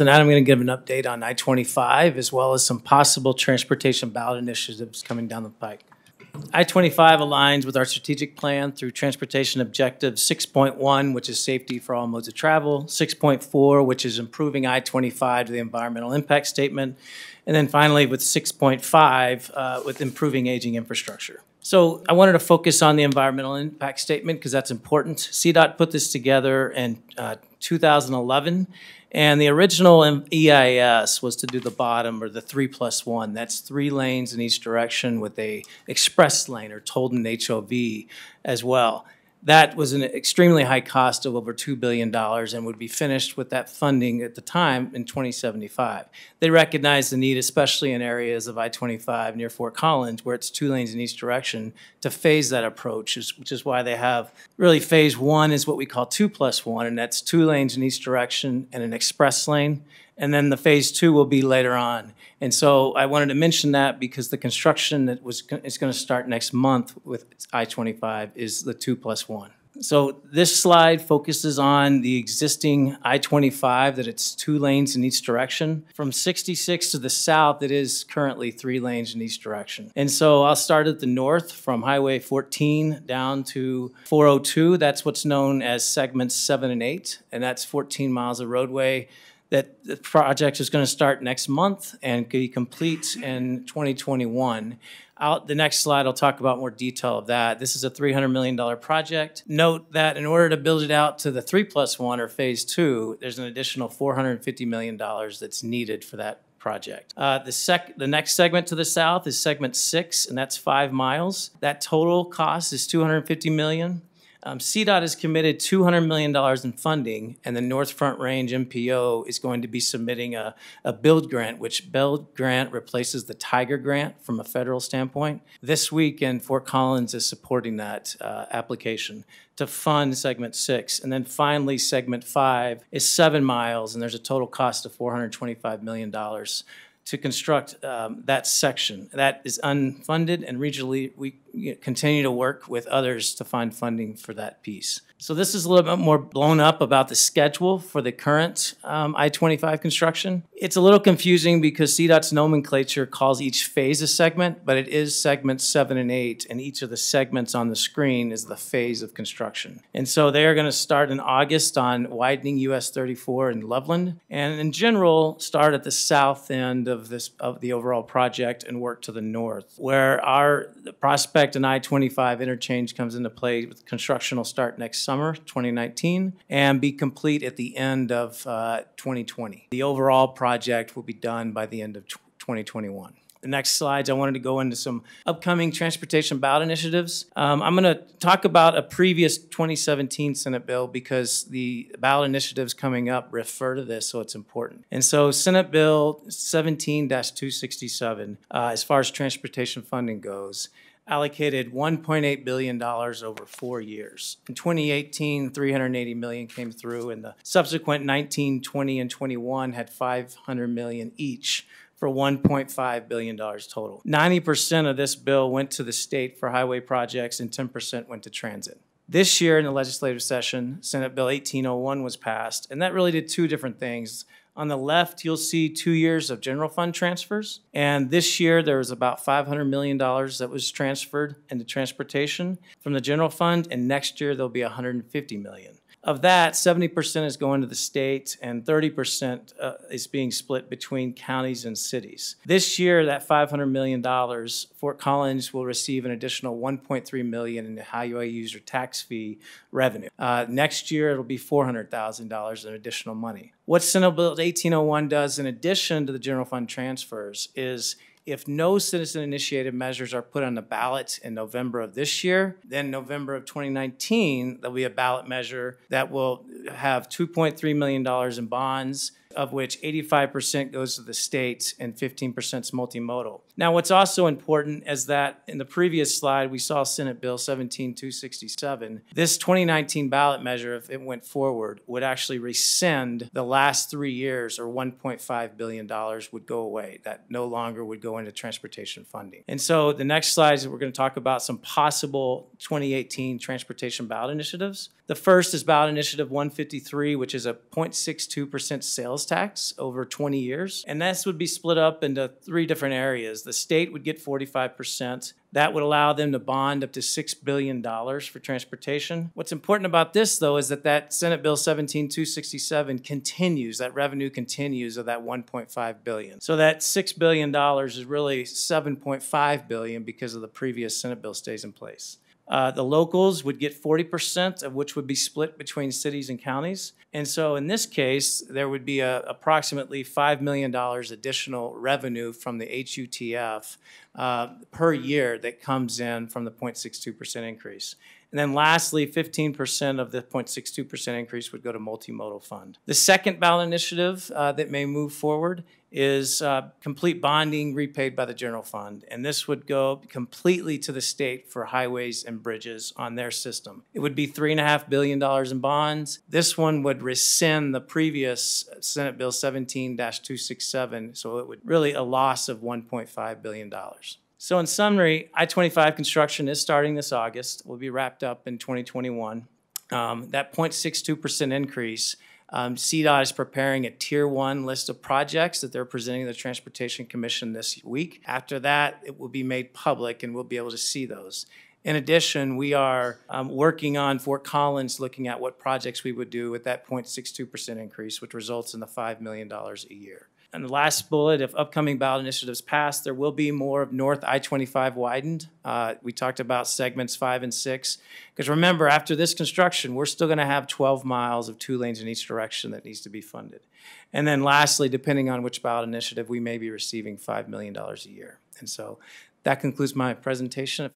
Tonight, I'm going to give an update on I-25 as well as some possible transportation ballot initiatives coming down the pike. I-25 aligns with our strategic plan through transportation objective 6.1, which is safety for all modes of travel, 6.4, which is improving I-25 to the environmental impact statement, and then finally with 6.5, uh, with improving aging infrastructure. So I wanted to focus on the environmental impact statement because that's important. CDOT put this together in uh, 2011, and the original EIS was to do the bottom or the three plus one. That's three lanes in each direction with a express lane or Tolden HOV as well. That was an extremely high cost of over $2 billion and would be finished with that funding at the time in 2075. They recognized the need, especially in areas of I-25 near Fort Collins, where it's two lanes in each direction, to phase that approach, which is why they have really phase one is what we call two plus one, and that's two lanes in each direction and an express lane and then the phase two will be later on. And so I wanted to mention that because the construction that was is going to start next month with I-25 is the two plus one. So this slide focuses on the existing I-25, that it's two lanes in each direction. From 66 to the south, it is currently three lanes in each direction. And so I'll start at the north from Highway 14 down to 402. That's what's known as segments seven and eight, and that's 14 miles of roadway that the project is going to start next month and be complete in 2021. Out the next slide, I'll talk about more detail of that. This is a $300 million project. Note that in order to build it out to the three plus one or phase two, there's an additional $450 million that's needed for that project. Uh, the, sec- the next segment to the south is segment six, and that's five miles. That total cost is 250 million. Um, CDOT has committed $200 million in funding, and the North Front Range MPO is going to be submitting a, a build grant, which build grant replaces the Tiger grant from a federal standpoint. This week, and Fort Collins is supporting that uh, application to fund segment six. And then finally, segment five is seven miles, and there's a total cost of $425 million to construct um, that section. That is unfunded, and regionally, we continue to work with others to find funding for that piece. So this is a little bit more blown up about the schedule for the current um, I-25 construction. It's a little confusing because CDOT's nomenclature calls each phase a segment, but it is segments seven and eight, and each of the segments on the screen is the phase of construction. And so they are going to start in August on widening US 34 in Loveland, and in general start at the south end of this of the overall project and work to the north, where our prospect and I-25 interchange comes into play. With construction will start next summer 2019 and be complete at the end of uh, 2020. The overall project will be done by the end of 2021 the next slides, I wanted to go into some upcoming transportation ballot initiatives. Um, I'm going to talk about a previous 2017 Senate bill because the ballot initiatives coming up refer to this, so it's important. And so, Senate Bill 17 267, uh, as far as transportation funding goes, allocated $1.8 billion over four years. In 2018, 380 million came through, and the subsequent 19, 20, and 21 had 500 million each for $1.5 billion total. 90% of this bill went to the state for highway projects and 10% went to transit. This year in the legislative session, Senate Bill 1801 was passed, and that really did two different things. On the left, you'll see two years of general fund transfers. And this year, there was about $500 million that was transferred into transportation from the general fund. And next year, there'll be $150 million. Of that, 70% is going to the state and 30% uh, is being split between counties and cities. This year, that $500 million, Fort Collins will receive an additional 1.3 million in highway user tax fee revenue. Uh, next year, it'll be $400,000 in additional money. What Senate Bill 1801 does in addition to the general fund transfers is if no citizen initiated measures are put on the ballot in November of this year, then November of 2019, there'll be a ballot measure that will have $2.3 million in bonds of which 85% goes to the states and 15% is multimodal. Now, what's also important is that in the previous slide, we saw Senate Bill 17267. This 2019 ballot measure, if it went forward, would actually rescind the last three years or $1.5 billion would go away. That no longer would go into transportation funding. And so the next slides, we're going to talk about some possible 2018 transportation ballot initiatives. The first is ballot initiative 153, which is a 0.62% sales sales tax over 20 years. And this would be split up into three different areas. The state would get 45%. That would allow them to bond up to $6 billion for transportation. What's important about this, though, is that that Senate Bill 17267 continues, that revenue continues of that 1.5 billion. So that $6 billion is really 7.5 billion because of the previous Senate bill stays in place. Uh, the locals would get 40% of which would be split between cities and counties. And so in this case, there would be a, approximately $5 million additional revenue from the HUTF uh, per year that comes in from the 0.62% increase. And then lastly, 15% of the 0.62% increase would go to multimodal fund. The second ballot initiative uh, that may move forward is uh, complete bonding repaid by the general fund. And this would go completely to the state for highways and bridges on their system. It would be $3.5 billion in bonds. This one would rescind the previous Senate Bill 17 267. So it would really a loss of $1.5 billion. So, in summary, I 25 construction is starting this August, will be wrapped up in 2021. Um, that 0.62% increase um, CDOT is preparing a tier one list of projects that they're presenting to the Transportation Commission this week. After that, it will be made public and we'll be able to see those. In addition, we are um, working on Fort Collins, looking at what projects we would do with that 0.62% increase, which results in the $5 million a year. And the last bullet, if upcoming ballot initiatives pass, there will be more of North I-25 widened. Uh, we talked about segments five and six. Because remember, after this construction, we're still going to have 12 miles of two lanes in each direction that needs to be funded. And then lastly, depending on which ballot initiative, we may be receiving $5 million a year. And so that concludes my presentation.